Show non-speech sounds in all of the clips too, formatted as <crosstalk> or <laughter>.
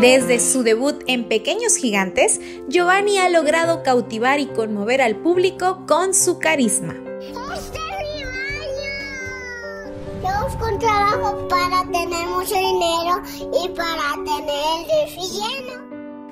Desde su debut en Pequeños Gigantes, Giovanni ha logrado cautivar y conmover al público con su carisma. ¡Este es mi baño! Yo busco un trabajo para tener mucho dinero y para tener el lleno.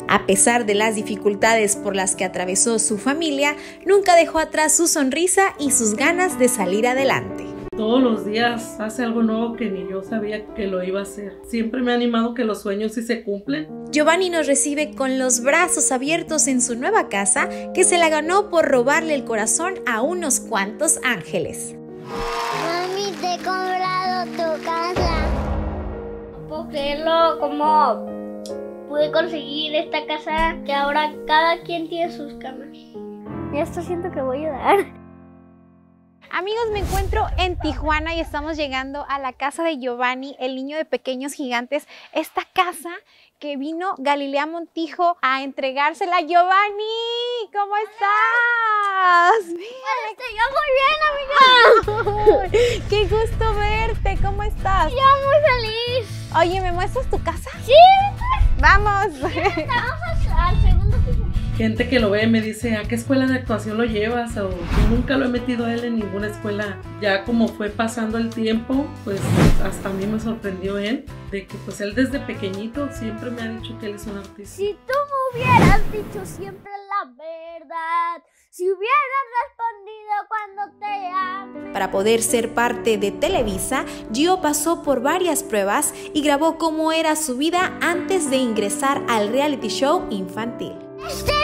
A pesar de las dificultades por las que atravesó su familia, nunca dejó atrás su sonrisa y sus ganas de salir adelante. Todos los días hace algo nuevo que ni yo sabía que lo iba a hacer. Siempre me ha animado que los sueños sí se cumplen. Giovanni nos recibe con los brazos abiertos en su nueva casa que se la ganó por robarle el corazón a unos cuantos ángeles. Mami, te he comprado tu casa. No puedo creerlo, como pude conseguir esta casa que ahora cada quien tiene sus camas. Ya esto siento que voy a dar. Amigos, me encuentro en Tijuana y estamos llegando a la casa de Giovanni, el niño de pequeños gigantes. Esta casa que vino Galilea Montijo a entregársela. Giovanni, ¿cómo estás? Estoy yo muy bien, amiga. <laughs> ¡Qué gusto verte! ¿Cómo estás? Yo muy feliz. Oye, ¿me muestras tu casa? Sí, ¡Vamos! Gente que lo ve me dice, ¿a qué escuela de actuación lo llevas? O yo nunca lo he metido a él en ninguna escuela. Ya como fue pasando el tiempo, pues hasta a mí me sorprendió él, de que pues él desde pequeñito siempre me ha dicho que él es un artista. Si tú me hubieras dicho siempre la verdad, si hubieras respondido cuando te amo. Para poder ser parte de Televisa, Gio pasó por varias pruebas y grabó cómo era su vida antes de ingresar al reality show infantil. ¡Este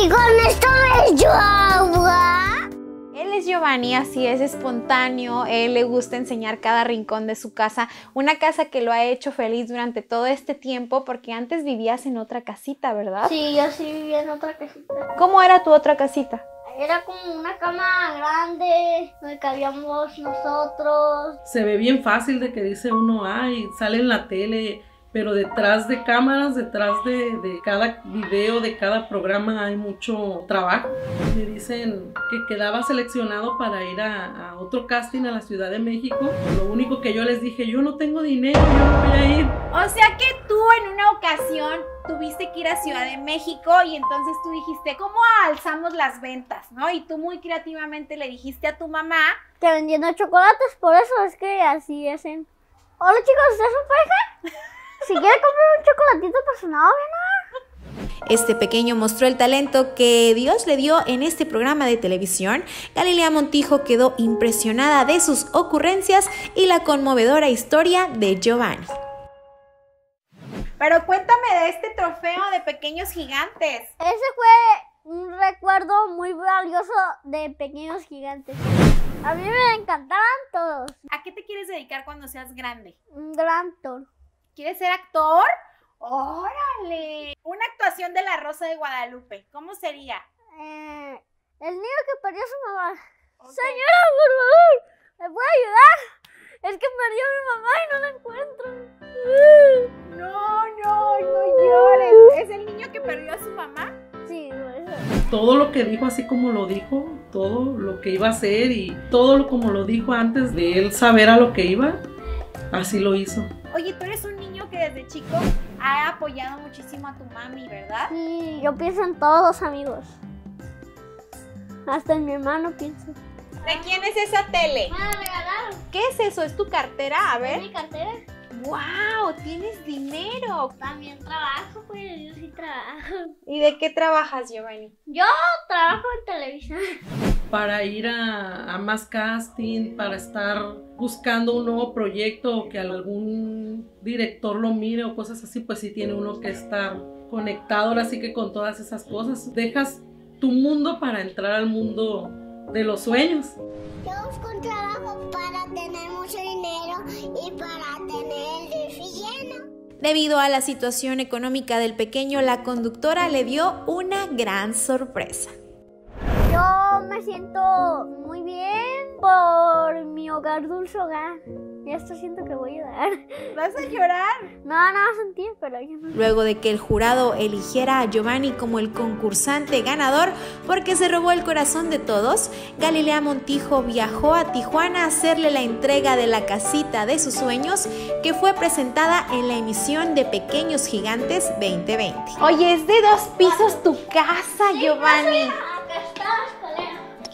Y con esto me echo agua. Él es Giovanni, así es espontáneo, él le gusta enseñar cada rincón de su casa, una casa que lo ha hecho feliz durante todo este tiempo porque antes vivías en otra casita, ¿verdad? Sí, yo sí vivía en otra casita. ¿Cómo era tu otra casita? Era como una cama grande donde cabíamos nosotros. Se ve bien fácil de que dice uno, ay, sale en la tele, pero detrás de cámaras, detrás de, de cada video, de cada programa hay mucho trabajo. Me dicen que quedaba seleccionado para ir a, a otro casting a la Ciudad de México. Lo único que yo les dije, yo no tengo dinero, yo no voy a ir. O sea que tú en una ocasión tuviste que ir a Ciudad de México y entonces tú dijiste, ¿cómo alzamos las ventas? ¿No? Y tú muy creativamente le dijiste a tu mamá, Que vendiendo chocolates, por eso es que así hacen. Hola chicos, ¿ustedes son pareja? Si quiere comprar un chocolatito para su novia, ¿no? Este pequeño mostró el talento que Dios le dio en este programa de televisión. Galilea Montijo quedó impresionada de sus ocurrencias y la conmovedora historia de Giovanni. Pero cuéntame de este trofeo de pequeños gigantes. Ese fue un recuerdo muy valioso de pequeños gigantes. A mí me encantaban todos. ¿A qué te quieres dedicar cuando seas grande? Un gran actor. ¿Quieres ser actor? ¡Órale! Una actuación de La Rosa de Guadalupe. ¿Cómo sería? Eh, el niño que perdió a su mamá. Señora, por favor, ¿me puede ayudar? Es que perdió a mi mamá y no la encuentro. No, no, no llores. ¿Es el niño que perdió a su mamá? Sí, por eso. Todo lo que dijo así como lo dijo, todo lo que iba a hacer y todo lo como lo dijo antes de él saber a lo que iba, así lo hizo. Oye, tú chico ha apoyado muchísimo a tu mami, ¿verdad? Sí, yo pienso en todos, amigos. Hasta en mi hermano pienso. ¿De quién es esa tele? Me la regalaron. ¿Qué es eso? ¿Es tu cartera? A ¿Es ver. mi cartera? ¡Wow! Tienes dinero. También trabajo, pues yo sí trabajo. ¿Y de qué trabajas, Giovanni? Yo trabajo en televisión. Para ir a, a más casting, para estar buscando un nuevo proyecto o que algún director lo mire o cosas así, pues sí tiene uno que estar conectado ahora sí que con todas esas cosas. Dejas tu mundo para entrar al mundo de los sueños. Yo busco un trabajo para tener mucho dinero y para tener el. Debido a la situación económica del pequeño, la conductora le dio una gran sorpresa. Me siento muy bien por mi hogar dulce hogar. Ya esto siento que voy a dar. ¿Vas a llorar? No, no sentir, pero yo no. Luego de que el jurado eligiera a Giovanni como el concursante ganador porque se robó el corazón de todos, Galilea Montijo viajó a Tijuana a hacerle la entrega de la casita de sus sueños que fue presentada en la emisión de Pequeños Gigantes 2020. Oye, es de dos pisos tu casa, Giovanni.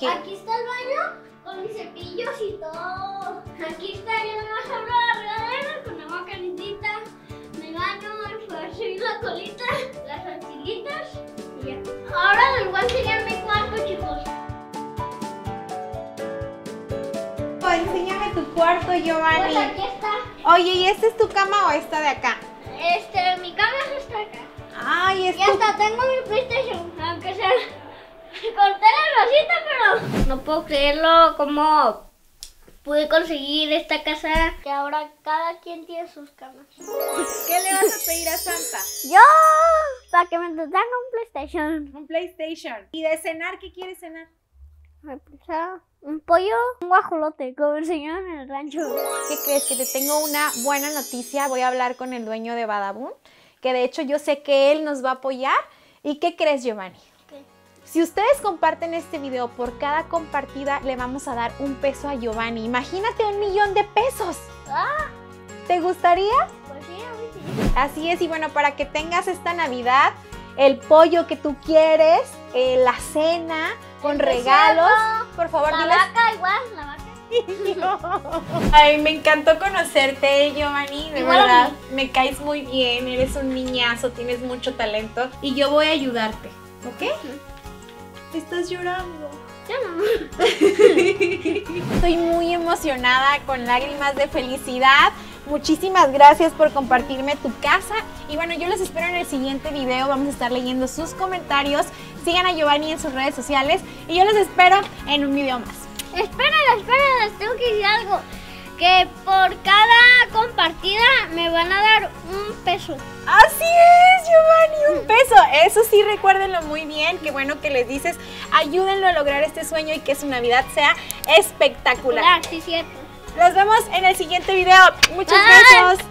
Aquí está el baño con mis cepillos y todo. Aquí está, yo nomás abro la regadera con agua calentita. Me baño, me subir la colita, las arcillitas y ya. Ahora les voy a enseñar mi cuarto, chicos. Enséñame tu cuarto, Pues Giovanni. aquí está. Oye, ¿y esta es tu cama o esta de acá? Este, mi cama es esta acá. Ay, es Y hasta tengo mi PlayStation, aunque sea. Corté la rosita, pero. No puedo creerlo, como pude conseguir esta casa que ahora cada quien tiene sus camas. ¿Qué le vas a pedir a Santa? Yo, para que me entretenga un PlayStation. Un PlayStation. ¿Y de cenar qué quieres cenar? Me puse un pollo, un guajolote, como enseñaron en el rancho. ¿Qué crees? Que te tengo una buena noticia. Voy a hablar con el dueño de Badabun, que de hecho yo sé que él nos va a apoyar. ¿Y qué crees, Giovanni? Si ustedes comparten este video, por cada compartida le vamos a dar un peso a Giovanni. Imagínate un millón de pesos. Ah, ¿Te gustaría? pues sí, a mí sí. Así es, y bueno, para que tengas esta Navidad el pollo que tú quieres, eh, la cena con El regalos. Por favor, La diles vaca igual, la vaca. <laughs> Ay, me encantó conocerte, Giovanni. De Igual verdad, me caes muy bien. Eres un niñazo, tienes mucho talento. Y yo voy a ayudarte, ¿ok? Estás llorando. Yo no. Estoy muy emocionada, con lágrimas de felicidad. Muchísimas gracias por compartirme tu casa. Y bueno, yo los espero en el siguiente video. Vamos a estar leyendo sus comentarios. Sigan a Giovanni en sus redes sociales. Y yo los espero en un video más. Esperen, les tengo que decir algo. Que por cada compartida me van a dar un peso. Así es, Giovanni, un peso. Eso sí, recuérdenlo muy bien. Qué bueno que les dices. Ayúdenlo a lograr este sueño y que su Navidad sea espectacular. Claro, sí, cierto. Nos vemos en el siguiente video. Muchos Bye. besos.